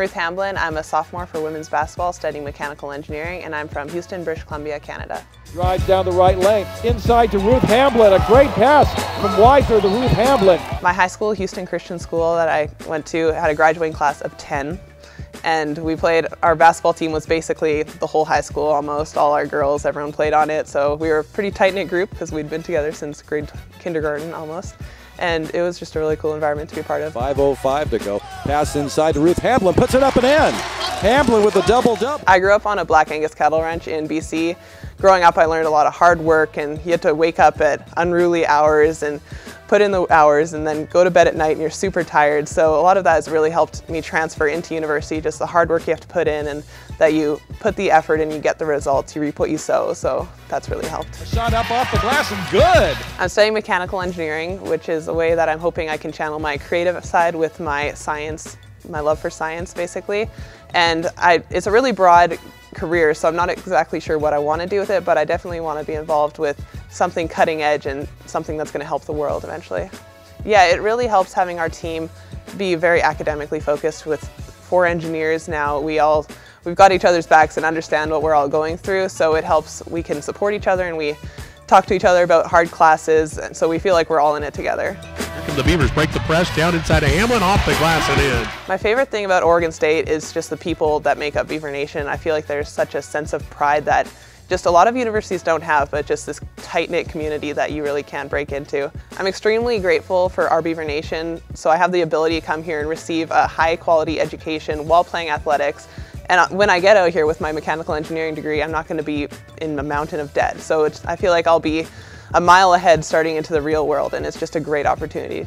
Ruth Hamblin. I'm a sophomore for women's basketball studying mechanical engineering and I'm from Houston, British Columbia, Canada. Drives down the right lane, inside to Ruth Hamblin. A great pass from Weiser to Ruth Hamblin. My high school, Houston Christian School that I went to, had a graduating class of 10 and we played, our basketball team was basically the whole high school almost, all our girls, everyone played on it. So we were a pretty tight knit group because we'd been together since grade kindergarten almost. And it was just a really cool environment to be part of. 5.05 to go. Pass inside to Ruth Hamblin, puts it up and in. Hamblin with a double double. I grew up on a Black Angus cattle ranch in BC. Growing up, I learned a lot of hard work and you had to wake up at unruly hours and put in the hours and then go to bed at night and you're super tired. So a lot of that has really helped me transfer into university, just the hard work you have to put in and that you put the effort and you get the results, you reap what you sow. So that's really helped. A shot up off the glass and good. I'm studying mechanical engineering, which is a way that I'm hoping I can channel my creative side with my science, my love for science basically. And I, it's a really broad career, so I'm not exactly sure what I want to do with it, but I definitely want to be involved with something cutting edge and something that's going to help the world eventually. Yeah, it really helps having our team be very academically focused with four engineers now. We all, we've got each other's backs and understand what we're all going through, so it helps, we can support each other and we talk to each other about hard classes, and so we feel like we're all in it together. The Beavers, break the press, down inside of Hamblin, off the glass and in. My favorite thing about Oregon State is just the people that make up Beaver Nation. I feel like there's such a sense of pride that just a lot of universities don't have, but just this tight-knit community that you really can break into. I'm extremely grateful for our Beaver Nation, so I have the ability to come here and receive a high-quality education while playing athletics. And uh, when I get out here with my mechanical engineering degree, I'm not going to be in a mountain of debt. So I feel like I'll be a mile ahead starting into the real world, and it's just a great opportunity.